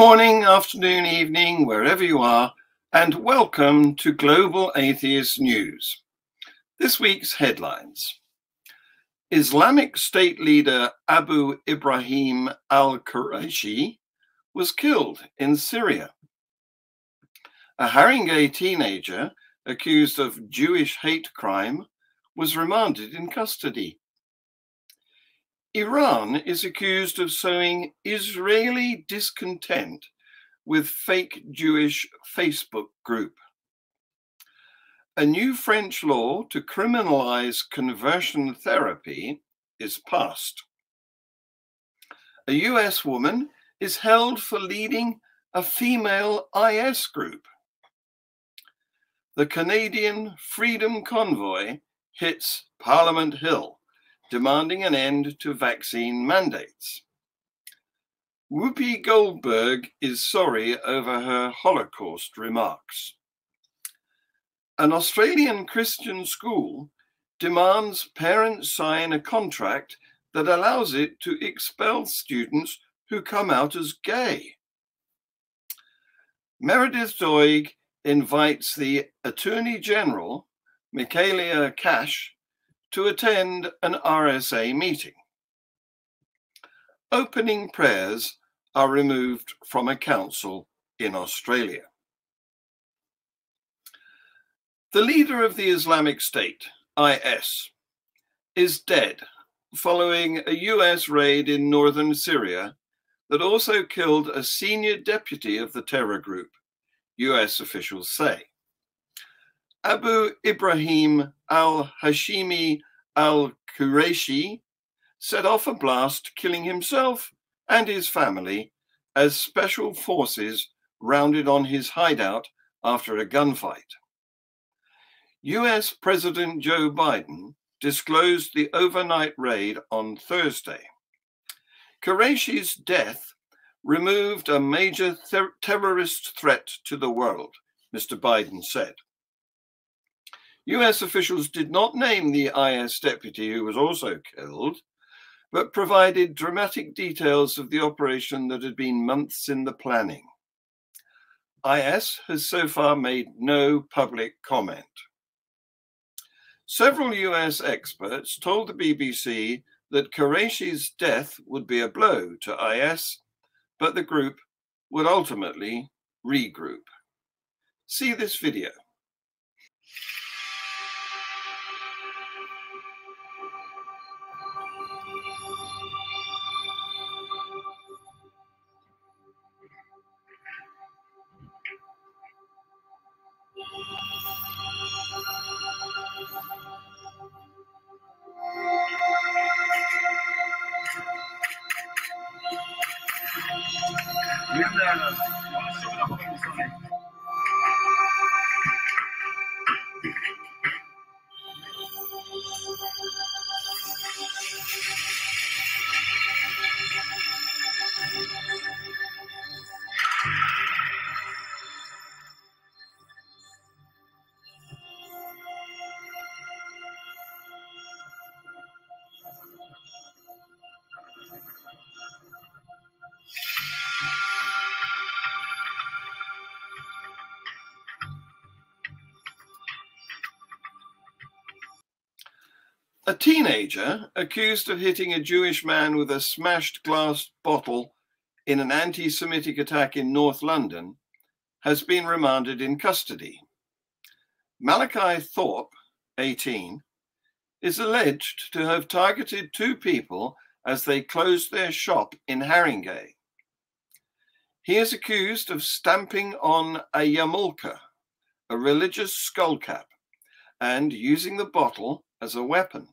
morning, afternoon, evening, wherever you are, and welcome to Global Atheist News. This week's headlines Islamic State leader Abu Ibrahim al Qurayshi was killed in Syria. A Haringey teenager accused of Jewish hate crime was remanded in custody. Iran is accused of sowing Israeli discontent with fake Jewish Facebook group. A new French law to criminalize conversion therapy is passed. A US woman is held for leading a female IS group. The Canadian Freedom Convoy hits Parliament Hill demanding an end to vaccine mandates. Whoopi Goldberg is sorry over her Holocaust remarks. An Australian Christian school demands parents sign a contract that allows it to expel students who come out as gay. Meredith Doig invites the Attorney General, Michaelia Cash, to attend an RSA meeting. Opening prayers are removed from a council in Australia. The leader of the Islamic State, IS, is dead following a US raid in northern Syria that also killed a senior deputy of the terror group, US officials say. Abu Ibrahim al Hashimi al Qurayshi set off a blast, killing himself and his family as special forces rounded on his hideout after a gunfight. US President Joe Biden disclosed the overnight raid on Thursday. Qurayshi's death removed a major ter- terrorist threat to the world, Mr. Biden said. US officials did not name the IS deputy who was also killed, but provided dramatic details of the operation that had been months in the planning. IS has so far made no public comment. Several US experts told the BBC that Qurayshi's death would be a blow to IS, but the group would ultimately regroup. See this video. Camera, A teenager accused of hitting a Jewish man with a smashed glass bottle in an anti Semitic attack in North London has been remanded in custody. Malachi Thorpe, 18, is alleged to have targeted two people as they closed their shop in Haringey. He is accused of stamping on a yarmulke, a religious skullcap, and using the bottle as a weapon.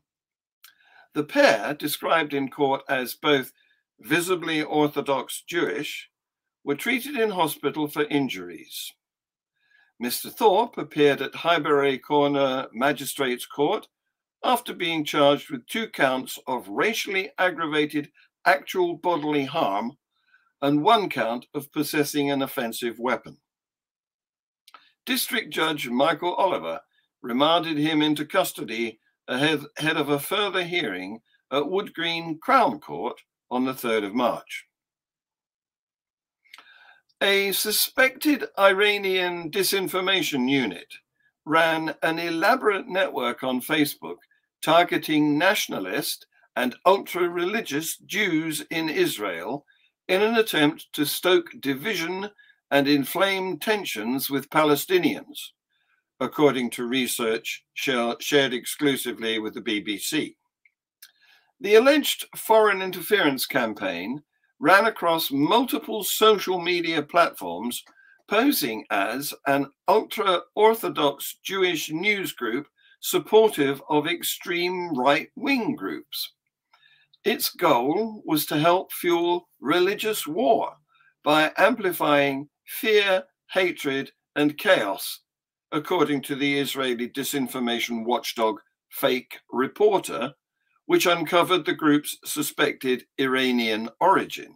The pair, described in court as both visibly Orthodox Jewish, were treated in hospital for injuries. Mr. Thorpe appeared at Highbury Corner Magistrates Court after being charged with two counts of racially aggravated actual bodily harm and one count of possessing an offensive weapon. District Judge Michael Oliver remanded him into custody Uh, ahead, ahead of a further hearing at Wood Green Crown Court on the 3rd of March. A suspected Iranian disinformation unit ran an elaborate network on Facebook targeting nationalist and ultra religious Jews in Israel in an attempt to stoke division and inflame tensions with Palestinians, according to research shared exclusively with the BBC. The alleged foreign interference campaign ran across multiple social media platforms, posing as an ultra Orthodox Jewish news group supportive of extreme right wing groups. Its goal was to help fuel religious war by amplifying fear, hatred, and chaos, according to the Israeli disinformation watchdog Fake Reporter, which uncovered the group's suspected Iranian origin.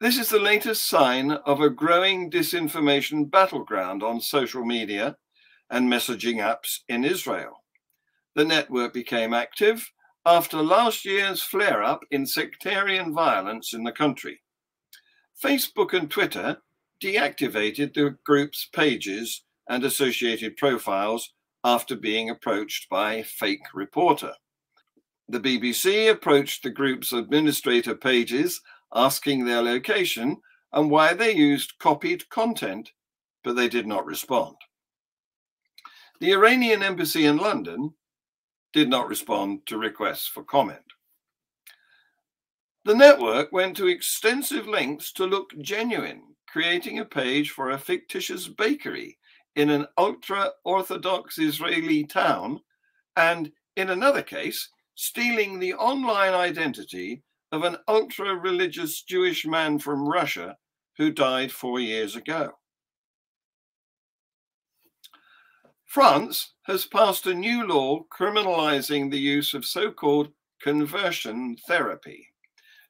This is the latest sign of a growing disinformation battleground on social media and messaging apps in Israel. The network became active after last year's flare up in sectarian violence in the country. Facebook and Twitter deactivated the group's pages and associated profiles after being approached by Fake Reporter. The BBC approached the group's administrator pages asking their location and why they used copied content, but they did not respond. The Iranian embassy in London did not respond to requests for comment. The network went to extensive lengths to look genuine, creating a page for a fictitious bakery in an ultra Orthodox Israeli town, and in another case, stealing the online identity of an ultra religious Jewish man from Russia who died four years ago. France has passed a new law criminalizing the use of so called conversion therapy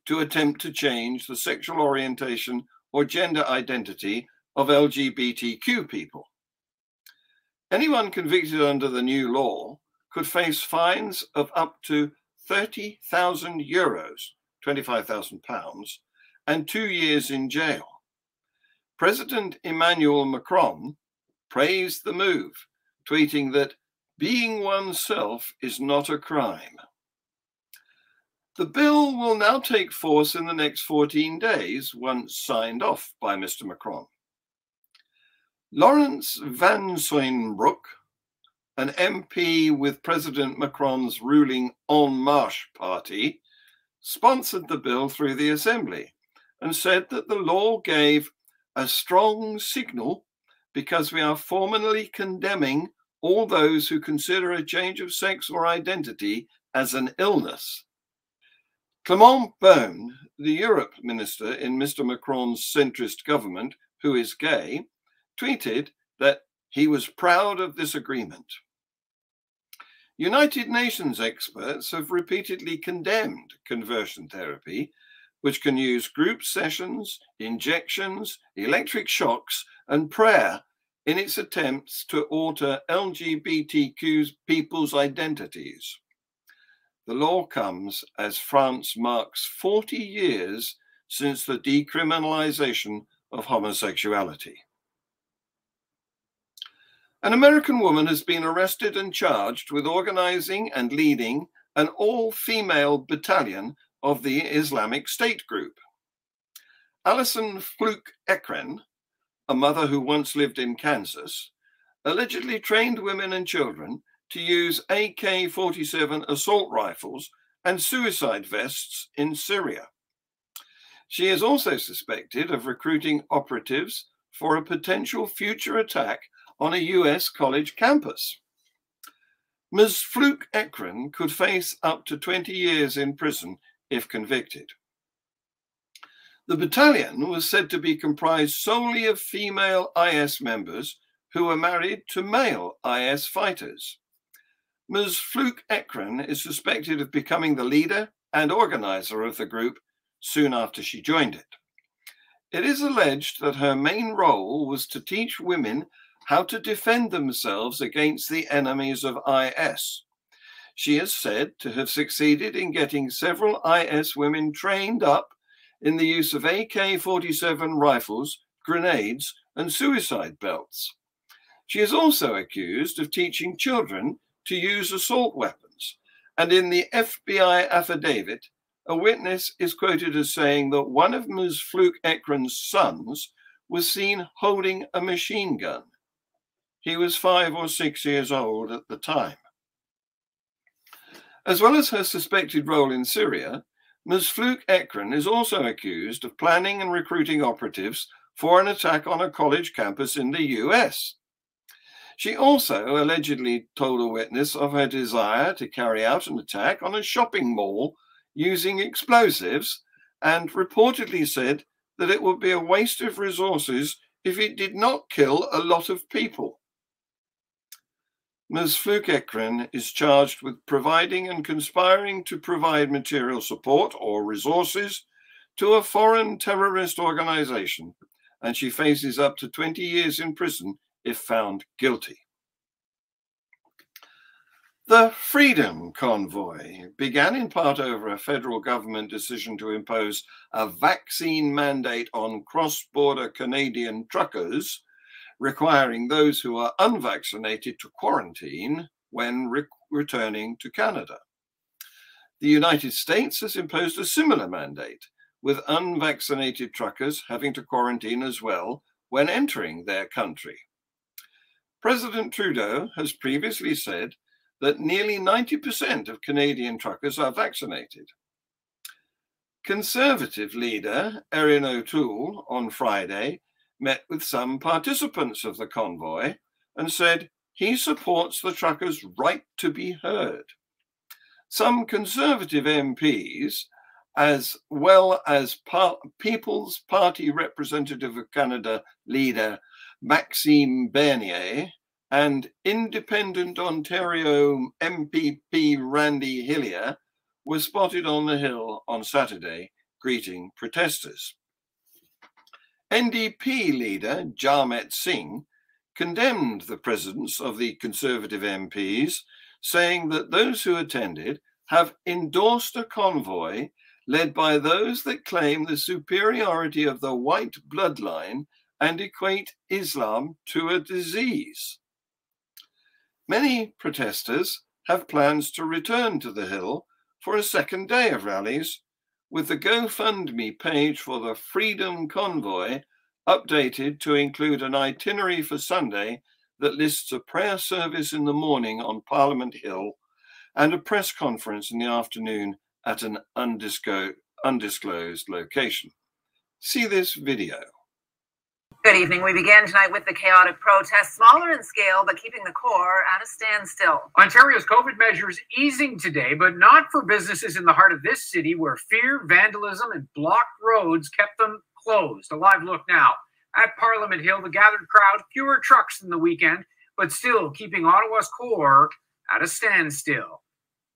to attempt to change the sexual orientation or gender identity of LGBTQ people. Anyone convicted under the new law could face fines of up to 30,000 euros, 25,000 pounds, and two years in jail. President Emmanuel Macron praised the move, tweeting that being oneself is not a crime. The bill will now take force in the next 14 days once signed off by Mr. Macron. Lawrence van Steenbroek an MP with President Macron's ruling En Marche party, sponsored the bill through the Assembly and said that the law gave a strong signal because we are formally condemning all those who consider a change of sex or identity as an illness. Clement Beaune, the Europe minister in Mr. Macron's centrist government, who is gay, tweeted that he was proud of this agreement. United Nations experts have repeatedly condemned conversion therapy, which can use group sessions, injections, electric shocks, and prayer in its attempts to alter LGBTQ people's identities. The law comes as France marks 40 years since the decriminalization of homosexuality. An American woman has been arrested and charged with organizing and leading an all female battalion of the Islamic State group. Alison Fluke Ekren, a mother who once lived in Kansas, allegedly trained women and children to use AK 47 assault rifles and suicide vests in Syria. She is also suspected of recruiting operatives for a potential future attack on a US college campus. Ms. Fluke Ekren could face up to 20 years in prison if convicted. The battalion was said to be comprised solely of female IS members who were married to male IS fighters. Ms. Fluke Ekren is suspected of becoming the leader and organizer of the group soon after she joined it. It is alleged that her main role was to teach women how to defend themselves against the enemies of IS. She is said to have succeeded in getting several IS women trained up in the use of AK 47 rifles, grenades, and suicide belts. She is also accused of teaching children to use assault weapons. And in the FBI affidavit, a witness is quoted as saying that one of Ms. Fluke Ekren's sons was seen holding a machine gun. He was five or six years old at the time. As well as her suspected role in Syria, Ms. Fluke Ekren is also accused of planning and recruiting operatives for an attack on a college campus in the US. She also allegedly told a witness of her desire to carry out an attack on a shopping mall using explosives and reportedly said that it would be a waste of resources if it did not kill a lot of people. Ms. Fluke Ekren is charged with providing and conspiring to provide material support or resources to a foreign terrorist organization, and she faces up to 20 years in prison if found guilty. The Freedom Convoy began in part over a federal government decision to impose a vaccine mandate on cross border Canadian truckers, requiring those who are unvaccinated to quarantine when re returning to Canada. The United States has imposed a similar mandate, with unvaccinated truckers having to quarantine as well when entering their country. President Trudeau has previously said that nearly 90% of Canadian truckers are vaccinated. Conservative leader Erin O'Toole on Friday met with some participants of the convoy and said he supports the truckers' right to be heard. Some Conservative MPs, as well as People's Party representative of Canada leader Maxime Bernier, and Independent Ontario MPP Randy Hillier was spotted on the Hill on Saturday greeting protesters. NDP leader Jagmeet Singh condemned the presence of the Conservative MPs, saying that those who attended have endorsed a convoy led by those that claim the superiority of the white bloodline and equate Islam to a disease. Many protesters have plans to return to the Hill for a second day of rallies, with the GoFundMe page for the Freedom Convoy updated to include an itinerary for Sunday that lists a prayer service in the morning on Parliament Hill and a press conference in the afternoon at an undisclosed location. See this video. Good evening. We begin tonight with the chaotic protests, smaller in scale, but keeping the core at a standstill. Ontario's COVID measures easing today, but not for businesses in the heart of this city where fear, vandalism, and blocked roads kept them closed. A live look now. At Parliament Hill, the gathered crowd, fewer trucks than the weekend, but still keeping Ottawa's core at a standstill.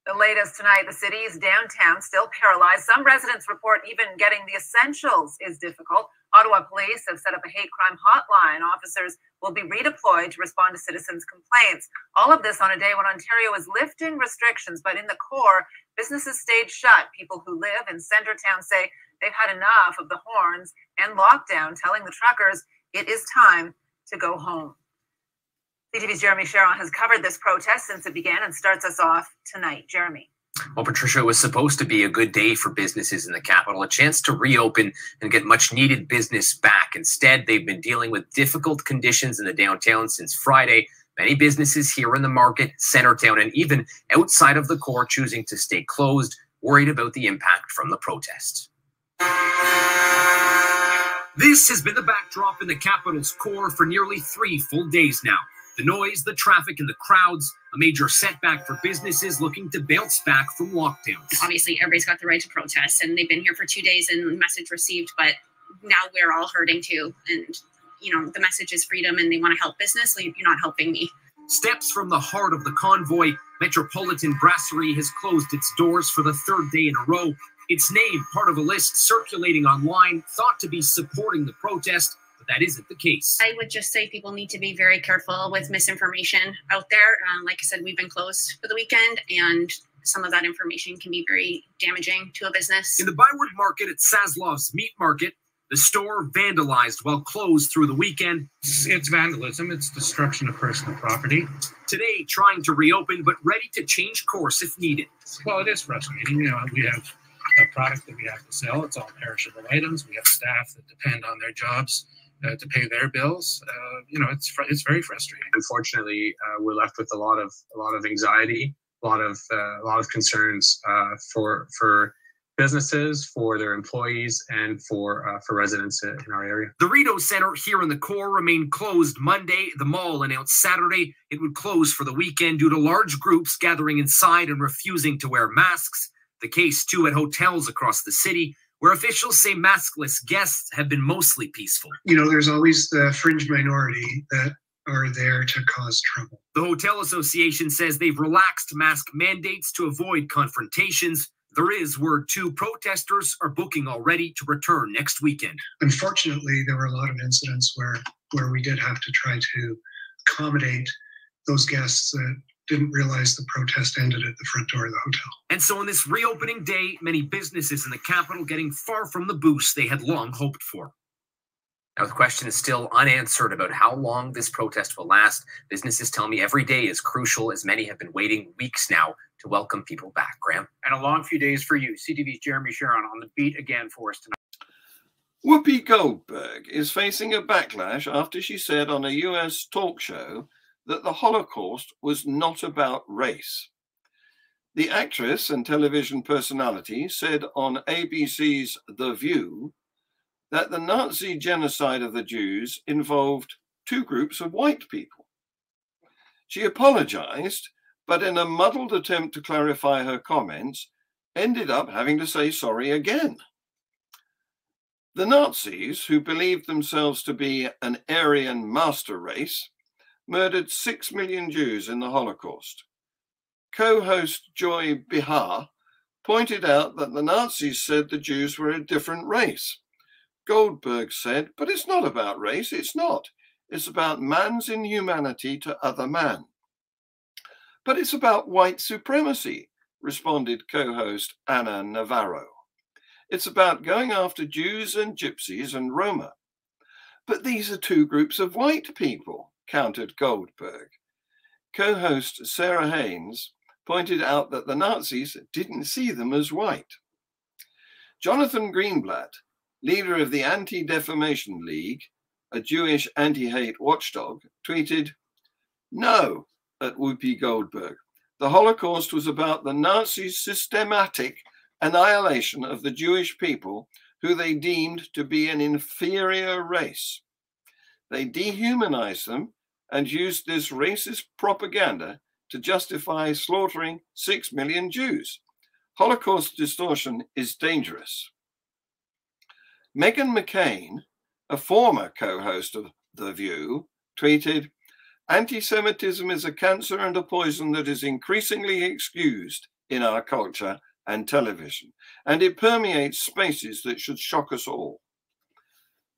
The latest tonight, the city's downtown still paralyzed. Some residents report even getting the essentials is difficult. Ottawa police have set up a hate crime hotline. Officers will be redeployed to respond to citizens' complaints. All of this on a day when Ontario is lifting restrictions, but in the core, businesses stayed shut. People who live in Centretown say they've had enough of the horns and lockdown, telling the truckers it is time to go home. CTV's Jeremie Charron has covered this protest since it began and starts us off tonight. Jeremy. Well, Patricia, it was supposed to be a good day for businesses in the capital, a chance to reopen and get much needed business back. Instead, they've been dealing with difficult conditions in the downtown since Friday. Many businesses here in the market, Centretown, and even outside of the core choosing to stay closed, worried about the impact from the protests. This has been the backdrop in the capital's core for nearly three full days now. The noise, the traffic, and the crowds, a major setback for businesses looking to bounce back from lockdowns. Obviously, everybody's got the right to protest, and they've been here for two days and message received, but now we're all hurting too. And, you know, the message is freedom and they want to help business. You're not helping me. Steps from the heart of the convoy, Metropolitan Brasserie has closed its doors for the third day in a row. Its name, part of a list circulating online, thought to be supporting the protest, that isn't the case. I would just say people need to be very careful with misinformation out there. Um, like I said, we've been closed for the weekend, and some of that information can be very damaging to a business. In the Byward Market at Saslove's Meat Market, the store vandalized while closed through the weekend. It's vandalism, it's destruction of personal property. Today, trying to reopen, but ready to change course if needed. Well, it is frustrating. You know, we have a product that we have to sell. It's all perishable items. We have staff that depend on their jobs uh, to pay their bills. Uh, you know, it's fr- it's very frustrating. Unfortunately, uh, we're left with a lot of a lot of anxiety, a lot of uh, a lot of concerns uh, for for businesses, for their employees, and for uh, for residents in our area. The Rideau Center here in the core remained closed Monday. The mall announced Saturday it would close for the weekend due to large groups gathering inside and refusing to wear masks. The case too at hotels across the city, where officials say maskless guests have been mostly peaceful. You know, there's always the fringe minority that are there to cause trouble. The Hotel Association says they've relaxed mask mandates to avoid confrontations. There is word too protesters are booking already to return next weekend. Unfortunately, there were a lot of incidents where where we did have to try to accommodate those guests that didn't realize the protest ended at the front door of the hotel. And so on this reopening day, many businesses in the capital getting far from the boost they had long hoped for. Now, the question is still unanswered about how long this protest will last. Businesses tell me every day is crucial, as many have been waiting weeks now to welcome people back. Graham. And a long few days for you. CTV's Jeremie Charron on the beat again for us tonight. Whoopi Goldberg is facing a backlash after she said on a US talk show that the Holocaust was not about race. The actress and television personality said on ABC's The View that the Nazi genocide of the Jews involved two groups of white people. She apologized, but in a muddled attempt to clarify her comments, ended up having to say sorry again. The Nazis, who believed themselves to be an Aryan master race, murdered six million Jews in the Holocaust. Co host Joy Behar pointed out that the Nazis said the Jews were a different race. Goldberg said, but it's not about race, it's not. It's about man's inhumanity to other man. But it's about white supremacy, responded co host Ana Navarro. It's about going after Jews and Gypsies and Roma. But these are two groups of white people, countered Goldberg. Co host Sara Haines pointed out that the Nazis didn't see them as white. Jonathan Greenblatt, leader of the Anti Defamation League, a Jewish anti hate watchdog, tweeted, No, at Whoopi Goldberg. The Holocaust was about the Nazis' systematic annihilation of the Jewish people, who they deemed to be an inferior race. They dehumanized them and used this racist propaganda to justify slaughtering six million Jews. Holocaust distortion is dangerous. Meghan McCain, a former co host of The View, tweeted Anti Semitism is a cancer and a poison that is increasingly excused in our culture and television, and it permeates spaces that should shock us all.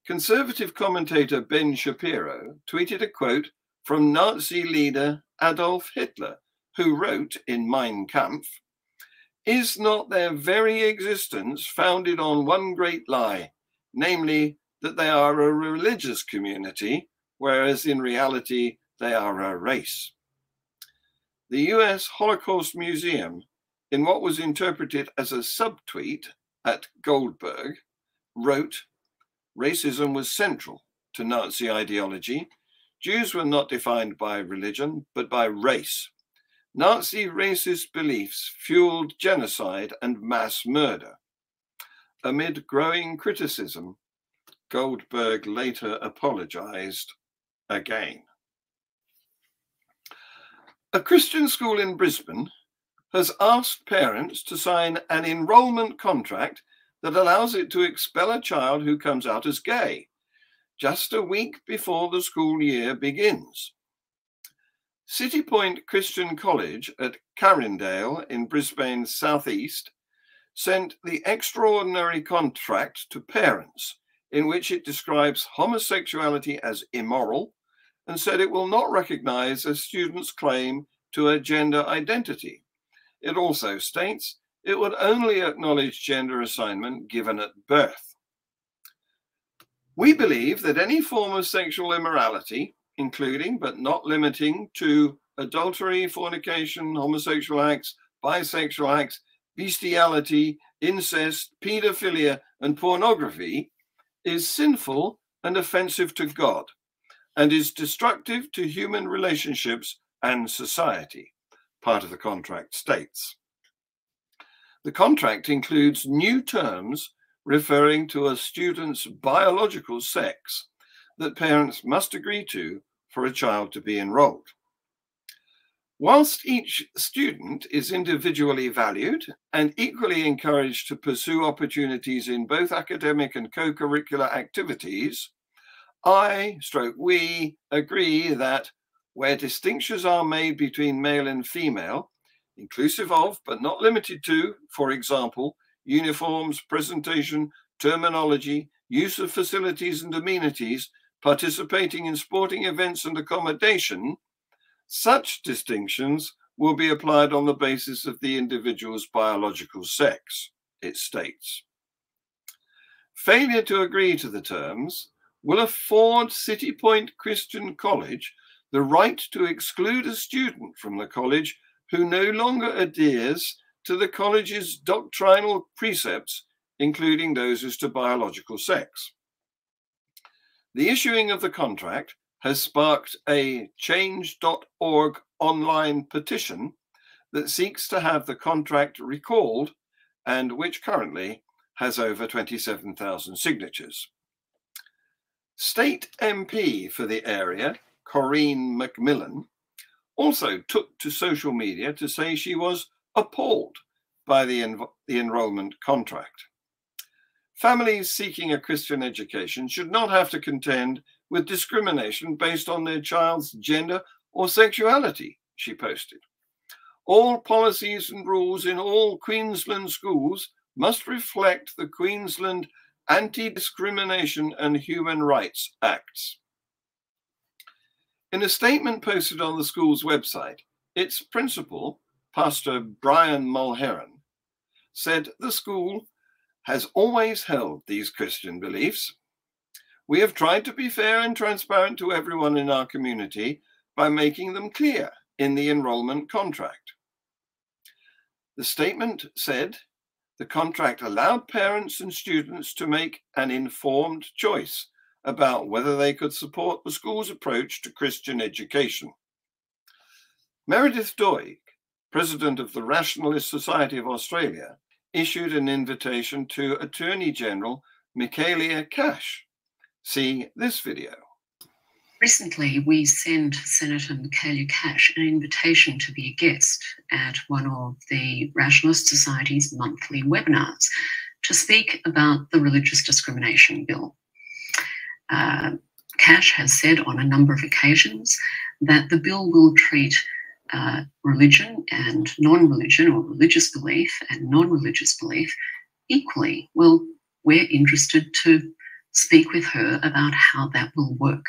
Conservative commentator Ben Shapiro tweeted a quote from Nazi leader Adolf Hitler, who wrote in Mein Kampf Is not their very existence founded on one great lie, namely that they are a religious community, whereas in reality they are a race? The US Holocaust Museum, in what was interpreted as a subtweet at Goldberg, wrote racism was central to Nazi ideology Jews were not defined by religion, but by race. Nazi racist beliefs fueled genocide and mass murder. Amid growing criticism, Goldberg later apologized again. A Christian school in Brisbane has asked parents to sign an enrolment contract that allows it to expel a child who comes out as gay just a week before the school year begins. City Point Christian College at Carindale in Brisbane's southeast sent the extraordinary contract to parents in which it describes homosexuality as immoral and said it will not recognize a student's claim to a gender identity. it also states it would only acknowledge gender assignment given at birth. We believe that any form of sexual immorality, including but not limiting to adultery, fornication, homosexual acts, bisexual acts, bestiality, incest, pedophilia, and pornography, is sinful and offensive to God and is destructive to human relationships and society, part of the contract states. The contract includes new terms referring to a student's biological sex that parents must agree to for a child to be enrolled. Whilst each student is individually valued and equally encouraged to pursue opportunities in both academic and co-curricular activities, I, stroke we, agree that where distinctions are made between male and female, inclusive of, but not limited to, for example, uniforms, presentation, terminology, use of facilities and amenities, participating in sporting events and accommodation, such distinctions will be applied on the basis of the individual's biological sex, it states. Failure to agree to the terms will afford City Point Christian College the right to exclude a student from the college who no longer adheres to the college's doctrinal precepts, including those as to biological sex. The issuing of the contract has sparked a change.org online petition that seeks to have the contract recalled and which currently has over 27,000 signatures. State MP for the area, Corrine McMillan, also took to social media to say she was appalled by the, en the enrollment contract. Families seeking a Christian education should not have to contend with discrimination based on their child's gender or sexuality, she posted. All policies and rules in all Queensland schools must reflect the Queensland Anti Discrimination and Human Rights Acts. In a statement posted on the school's website, its principal, Pastor Brian Mulheron, said the school has always held these Christian beliefs we have tried to be fair and transparent to everyone in our community by making them clear in the enrollment contract. The statement said the contract allowed parents and students to make an informed choice about whether they could support the school's approach to Christian education. Meredith Doig, president of the Rationalist Society of Australia, issued an invitation to Attorney General Michaelia Cash See this video. Recently, we sent Senator Michaelia Cash an invitation to be a guest at one of the Rationalist Society's monthly webinars to speak about the Religious Discrimination Bill. Uh, Cash has said on a number of occasions that the bill will treat uh, religion and non religion, or religious belief and non religious belief, equally. Well, we're interested to speak with her about how that will work.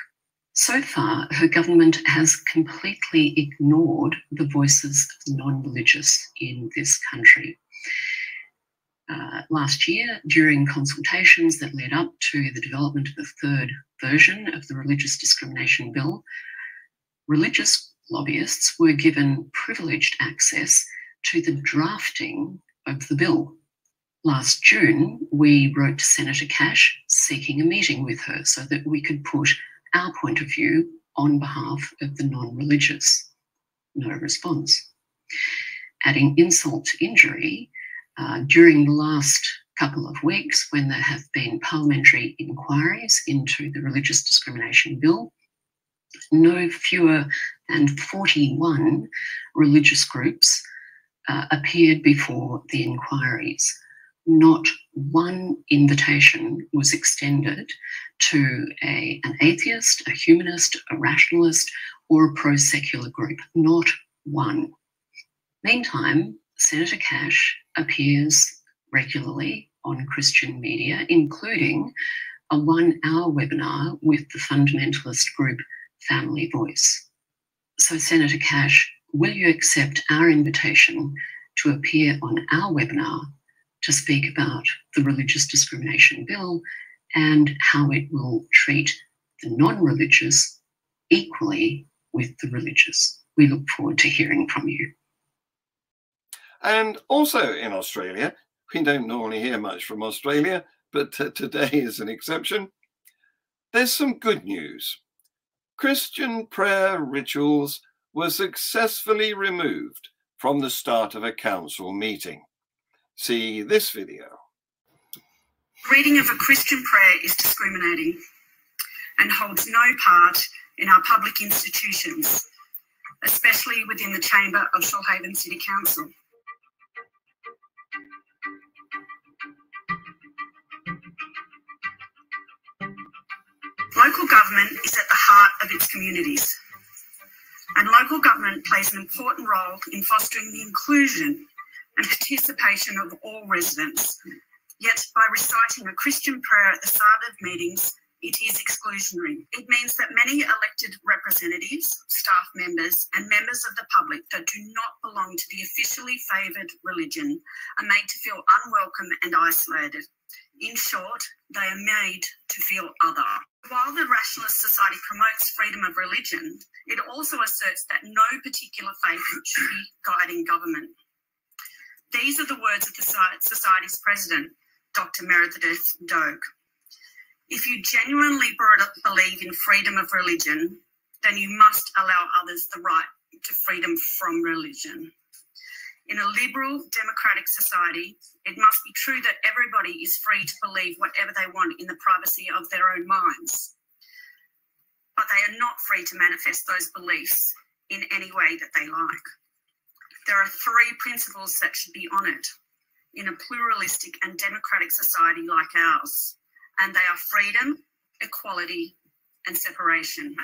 So far, her government has completely ignored the voices of non religious in this country. Uh, last year, during consultations that led up to the development of the third version of the Religious Discrimination Bill, religious lobbyists were given privileged access to the drafting of the bill last June, we wrote to Senator Cash seeking a meeting with her so that we could put our point of view on behalf of the non religious. No response. Adding insult to injury, uh, during the last couple of weeks, when there have been parliamentary inquiries into the Religious Discrimination Bill, no fewer than 41 religious groups uh, appeared before the inquiries not one invitation was extended to a, an atheist, a humanist, a rationalist, or a pro secular group. Not one. Meantime, Senator Cash appears regularly on Christian media, including a one hour webinar with the fundamentalist group Family Voice. So, Senator Cash, will you accept our invitation to appear on our webinar to speak about the Religious Discrimination Bill and how it will treat the non religious equally with the religious. We look forward to hearing from you. And also in Australia, we don't normally hear much from Australia, but today is an exception. There's some good news. Christian prayer rituals were successfully removed from the start of a council meeting. See this video. Reading of a Christian prayer is discriminating and holds no part in our public institutions, especially within the chamber of Shoalhaven City Council. Local government is at the heart of its communities, and local government plays an important role in fostering the inclusion and participation of all residents. Yet, by reciting a Christian prayer at the start of meetings, it is exclusionary. It means that many elected representatives, staff members, and members of the public that do not belong to the officially favoured religion are made to feel unwelcome and isolated. In short, they are made to feel other. While the Rationalist Society promotes freedom of religion, it also asserts that no particular faith should be guiding government. These are the words of the Society's president, Dr. Meredith Doig. If you genuinely believe in freedom of religion, then you must allow others the right to freedom from religion. In a liberal democratic society, it must be true that everybody is free to believe whatever they want in the privacy of their own minds. But they are not free to manifest those beliefs in any way that they like. There are three principles that should be honoured in a pluralistic and democratic society like ours, and they are freedom, equality, and separation.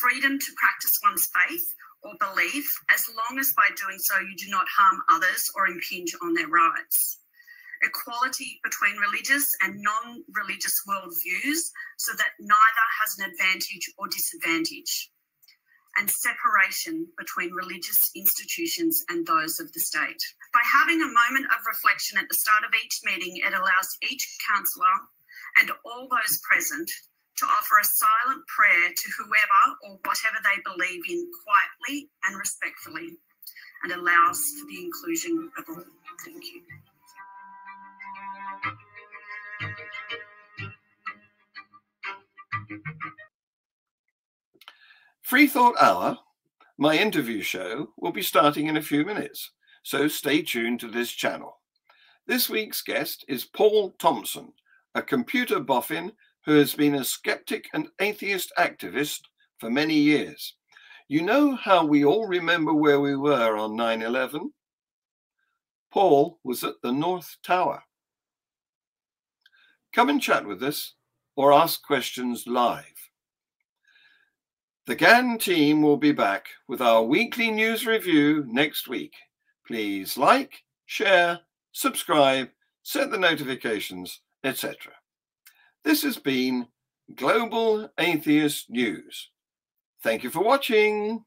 Freedom to practice one's faith or belief, as long as by doing so you do not harm others or impinge on their rights. Equality between religious and non religious worldviews so that neither has an advantage or disadvantage. And separation between religious institutions and those of the state. By having a moment of reflection at the start of each meeting, it allows each councillor and all those present to offer a silent prayer to whoever or whatever they believe in quietly and respectfully and allows for the inclusion of all. Thank you. Free Thought Hour, my interview show, will be starting in a few minutes, so stay tuned to this channel. This week's guest is Paul Thompson, a computer boffin who has been a skeptic and atheist activist for many years. You know how we all remember where we were on 9 11? Paul was at the North Tower. Come and chat with us or ask questions live. The GAN team will be back with our weekly news review next week. Please like, share, subscribe, set the notifications, etc. This has been Global Atheist News. Thank you for watching.